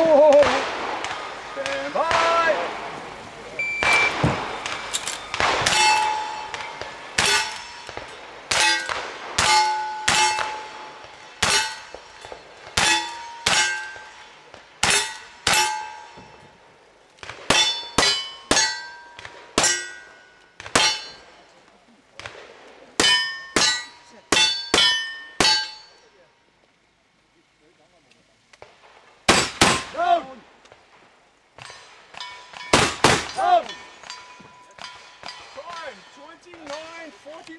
ほうほう。39, 49.